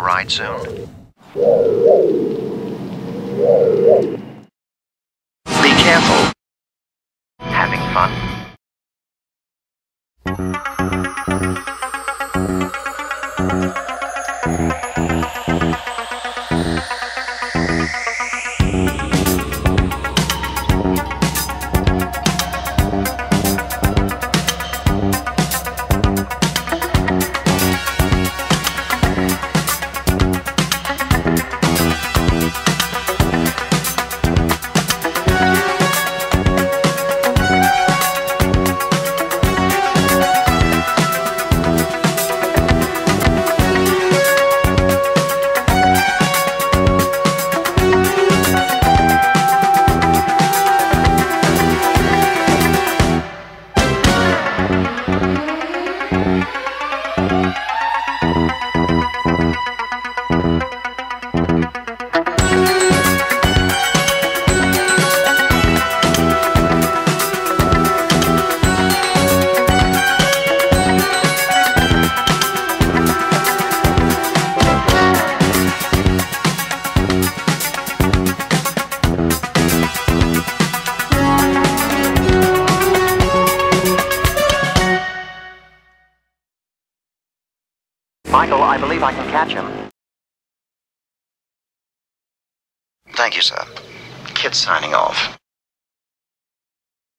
ride soon? Be careful. Having fun? Michael, I believe I can catch him. Thank you, sir. Kid signing off.